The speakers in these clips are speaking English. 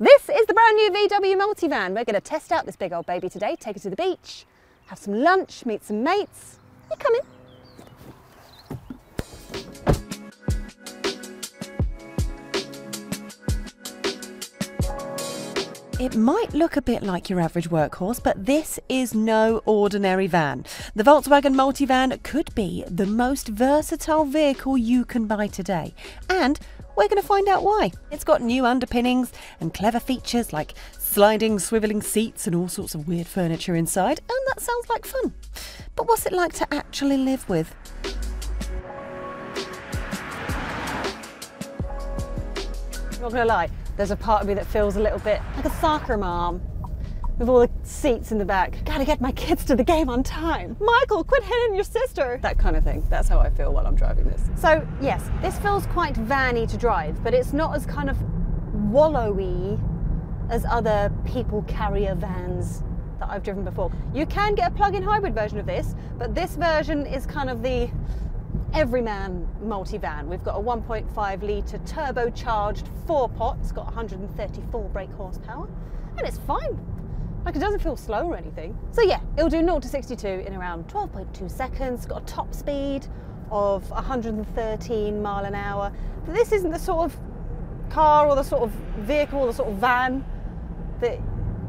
This is the brand new VW Multivan. We're going to test out this big old baby today, take it to the beach, have some lunch, meet some mates. You coming? It might look a bit like your average workhorse, but this is no ordinary van. The Volkswagen Multivan could be the most versatile vehicle you can buy today. And we're going to find out why. It's got new underpinnings and clever features like sliding, swivelling seats and all sorts of weird furniture inside, and that sounds like fun. But what's it like to actually live with? Not gonna lie, there's a part of me that feels a little bit like a soccer mom with all the seats in the back. Gotta get my kids to the game on time. Michael, quit hitting your sister. That kind of thing. That's how I feel while I'm driving this. So, yes, this feels quite vanny to drive, but it's not as kind of wallowy as other people carrier vans that I've driven before. You can get a plug-in hybrid version of this, but this version is kind of the everyman multivan. We've got a 1.5 litre turbocharged four pot. It's got 134 brake horsepower and it's fine. Like it doesn't feel slow or anything. So yeah, it'll do 0 to 62 in around 12.2 seconds. Got a top speed of 113 mile an hour. But this isn't the sort of car or the sort of vehicle or the sort of van that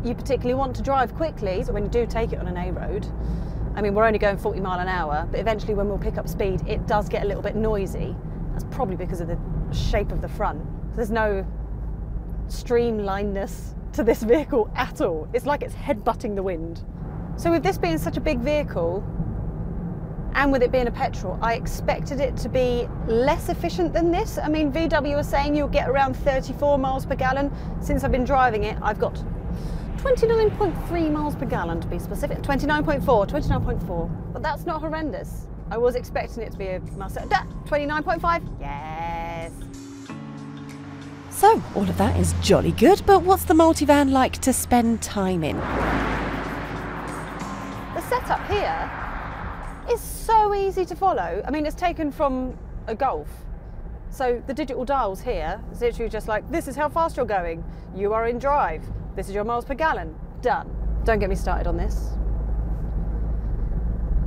you particularly want to drive quickly. So when you do take it on an A road, I mean, we're only going 40 mile an hour, but eventually when we'll pick up speed, it does get a little bit noisy. That's probably because of the shape of the front. There's no streamlinedness to this vehicle at all. It's like it's headbutting the wind. So with this being such a big vehicle, and with it being a petrol, I expected it to be less efficient than this. I mean, VW are saying you'll get around 34 miles per gallon. Since I've been driving it, I've got 29.3 miles per gallon to be specific. 29.4, 29.4. But that's not horrendous. I was expecting it to be a Mercedes. 29.5, yes. So, all of that is jolly good, but what's the multivan like to spend time in? The setup here is so easy to follow. I mean, it's taken from a Golf. So the digital dials here is literally just like, this is how fast you're going. You are in drive. This is your miles per gallon. Done. Don't get me started on this.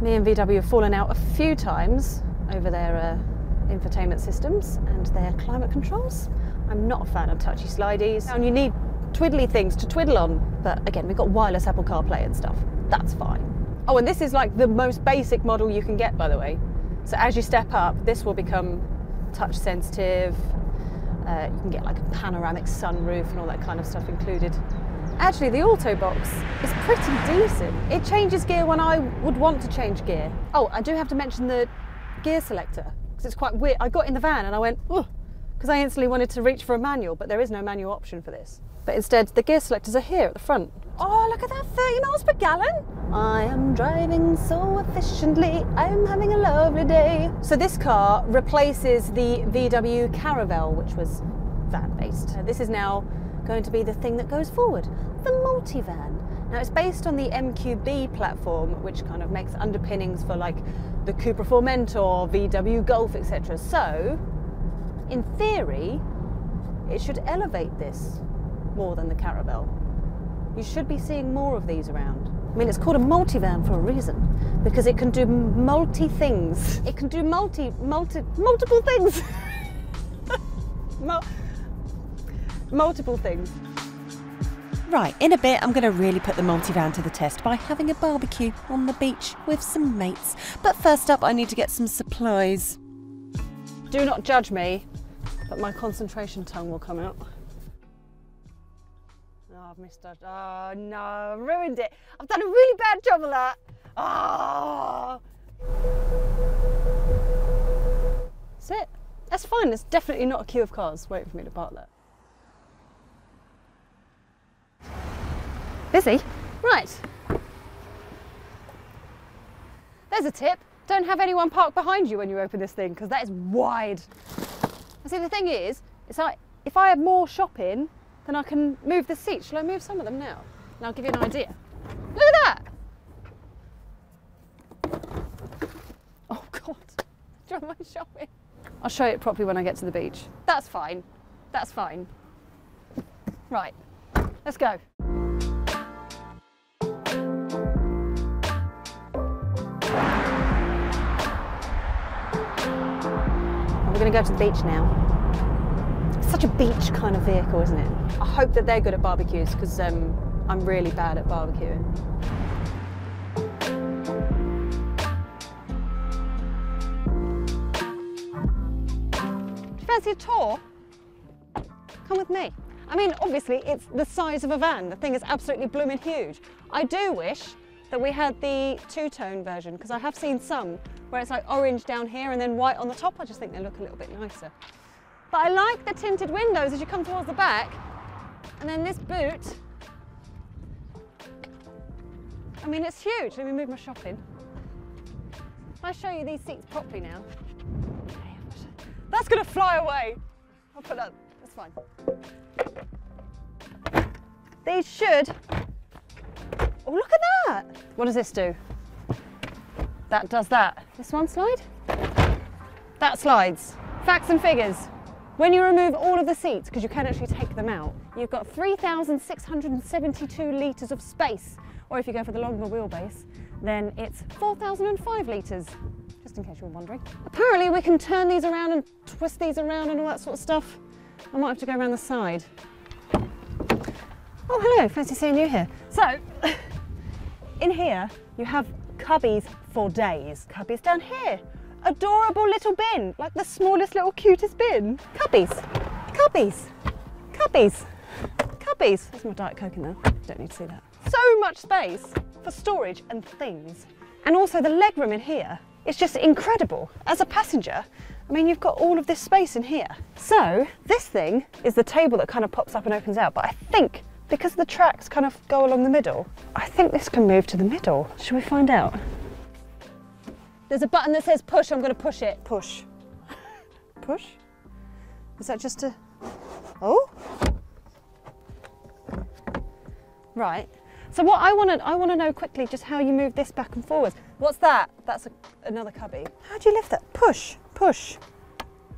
Me and VW have fallen out a few times over their uh, infotainment systems and their climate controls. I'm not a fan of touchy slideys. And you need twiddly things to twiddle on. But again, we've got wireless Apple CarPlay and stuff. That's fine. Oh, and this is like the most basic model you can get, by the way. So as you step up, this will become touch sensitive, uh, you can get like a panoramic sunroof and all that kind of stuff included. Actually, the auto box is pretty decent. It changes gear when I would want to change gear. Oh, I do have to mention the gear selector because it's quite weird. I got in the van and I went, oh, because I instantly wanted to reach for a manual, but there is no manual option for this. But instead, the gear selectors are here at the front. Oh, look at that, 30 miles per gallon. I am driving so efficiently. I'm having a lovely day. So this car replaces the VW Caravelle, which was van-based. Uh, this is now going to be the thing that goes forward, the multivan. Now it's based on the MQB platform, which kind of makes underpinnings for like the Cupra Formentor, VW Golf, etc. So, in theory, it should elevate this more than the Caravelle. You should be seeing more of these around. I mean, it's called a multivan for a reason because it can do multi things. It can do multi, multi, multiple things. Mul multiple things. Right, in a bit, I'm going to really put the multivan to the test by having a barbecue on the beach with some mates. But first up, I need to get some supplies. Do not judge me, but my concentration tongue will come out. Oh, I've missed it. Oh ah, no, I've ruined it. I've done a really bad job of that. Oh. That's it. That's fine. There's definitely not a queue of cars waiting for me to park there. Busy? Right. There's a tip. Don't have anyone park behind you when you open this thing because that is wide. See, the thing is, it's like if I have more shopping, then I can move the seats. Shall I move some of them now? And I'll give you an idea. Look at that! Oh God, do my shopping? I'll show it properly when I get to the beach. That's fine. That's fine. Right, Let's go. We're going to go to the beach now. It's such a beach kind of vehicle, isn't it? I hope that they're good at barbecues because um, I'm really bad at barbecuing. Do you fancy a tour? Come with me. I mean, obviously, it's the size of a van. The thing is absolutely blooming huge. I do wish that we had the two-tone version because I have seen some where it's like orange down here and then white on the top. I just think they look a little bit nicer. But I like the tinted windows as you come towards the back. And then this boot, I mean, it's huge. Let me move my shopping. If I show you these seats properly now, that's gonna fly away. I'll put that, that's fine. These should, oh look at that. What does this do? That does that. This one slide? That slides. Facts and figures. When you remove all of the seats, because you can actually take them out, you've got 3,672 litres of space. Or if you go for the longer wheelbase, then it's 4,005 litres, just in case you were wondering. Apparently we can turn these around and twist these around and all that sort of stuff. I might have to go around the side. Oh, hello, fancy seeing you here. So, in here, you have cubbies for days. Cubbies down here. Adorable little bin, like the smallest little cutest bin. Cubbies, cubbies, cubbies, cubbies. There's my Diet Coke in there. Don't need to see that. So much space for storage and things. And also the legroom in here is just incredible. As a passenger, I mean, you've got all of this space in here. So this thing is the table that kind of pops up and opens out, but I think because the tracks kind of go along the middle, I think this can move to the middle. Shall we find out? There's a button that says push, I'm gonna push it. Push. Push? Is that just a, oh? Right. So what I want to I want to know quickly just how you move this back and forwards. What's that? That's a, another cubby. How do you lift that? Push, push.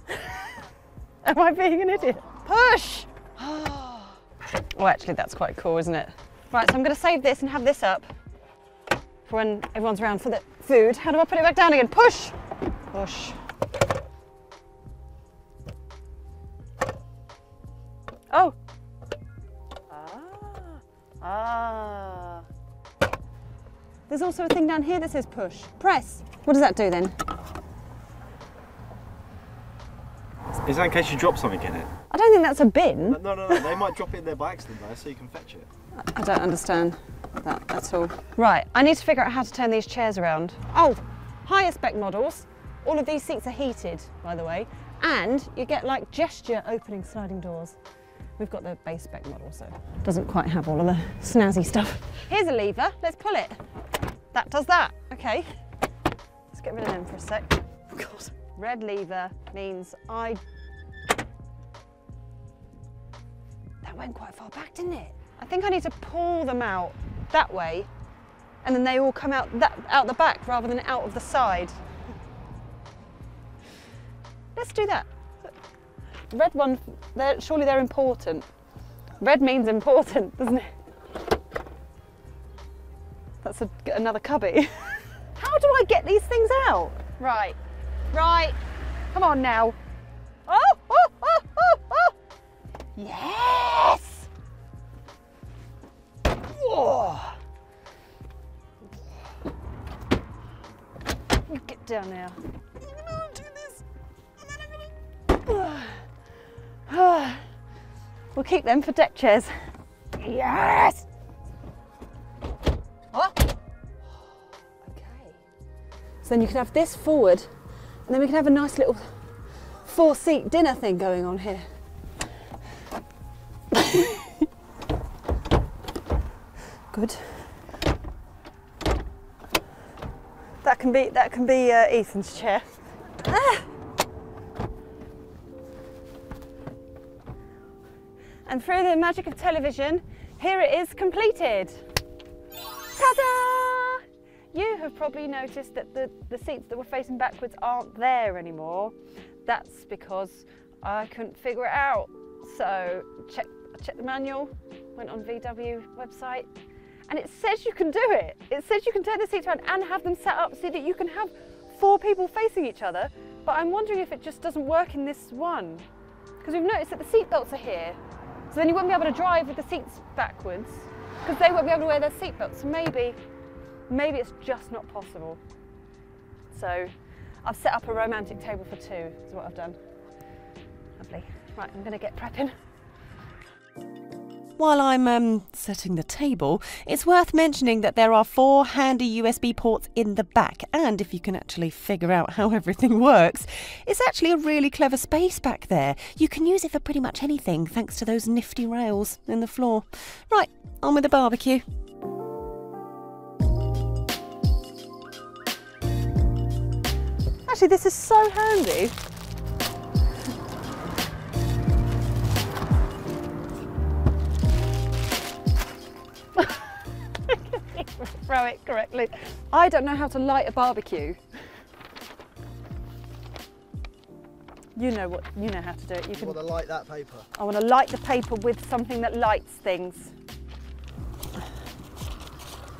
Am I being an idiot? Push. Oh. Oh, actually, that's quite cool, isn't it? Right, so I'm going to save this and have this up for when everyone's around for the food. How do I put it back down again? Push, push. Oh. Ah. Ah. There's also a thing down here that says push. Press. What does that do then? Is that in case you drop something in it? I don't think that's a bin. No, no, no. They might drop it in there by accident though, so you can fetch it. I don't understand that at all. Right, I need to figure out how to turn these chairs around. Oh, higher spec models. All of these seats are heated, by the way, and you get like gesture opening sliding doors. We've got the base spec model, so it doesn't quite have all of the snazzy stuff. Here's a lever, let's pull it. That does that, okay. Let's get rid of them for a sec. Oh God. Red lever means I... went quite far back, didn't it? I think I need to pull them out that way and then they all come out that out the back rather than out of the side. Let's do that. Red one, they're, surely they're important. Red means important, doesn't it? That's a, another cubby. How do I get these things out? Right, right, come on now. Yes! Whoa. Get down now. I'm gonna do this, and then I'm gonna. we'll keep them for deck chairs. Yes! Oh. Okay. So then you can have this forward, and then we can have a nice little four-seat dinner thing going on here. Good. That can be that can be uh, Ethan's chair. Ah. And through the magic of television, here it is completed. Ta-da! You have probably noticed that the, the seats that were facing backwards aren't there anymore. That's because I couldn't figure it out. So check checked the manual, went on VW website, and it says you can do it. It says you can turn the seats around and have them set up so that you can have four people facing each other. But I'm wondering if it just doesn't work in this one. Because we've noticed that the seat belts are here. So then you won't be able to drive with the seats backwards because they won't be able to wear their seat belts. So maybe, maybe it's just not possible. So I've set up a romantic table for two, is what I've done. Lovely. Right, I'm going to get prepping. While I'm um, setting the table, it's worth mentioning that there are four handy USB ports in the back, and if you can actually figure out how everything works, it's actually a really clever space back there. You can use it for pretty much anything thanks to those nifty rails in the floor. Right, on with the barbecue. Actually, this is so handy. Throw it correctly. I don't know how to light a barbecue. You know what? You know how to do it. You You can. want to light that paper? I want to light the paper with something that lights things.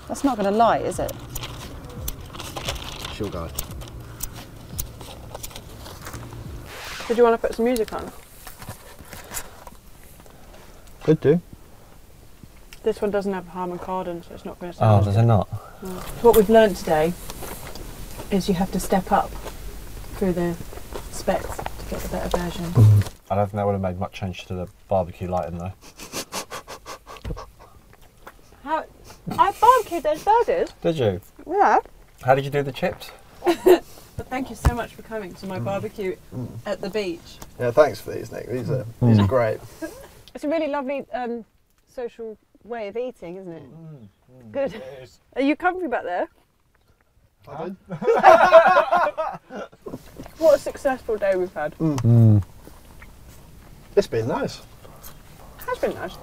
That's not going to light, is it? She'll go. Did you want to put some music on? Could do. This one doesn't have a Harman Kardon, so it's not going to Oh, sound. does it not? What we've learned today is you have to step up through the specs to get the better version. I don't think that would have made much change to the barbecue lighting though. How? I barbecued those burgers. Did you? Yeah. How did you do the chips? But thank you so much for coming to my barbecue at the beach. Yeah, thanks for these, Nick. These are these are great. It's a really lovely um, social way of eating, isn't it? Mm, mm. Good. Are you comfy back there? Pardon? What a successful day we've had. Mm. It's been nice. It has been nice.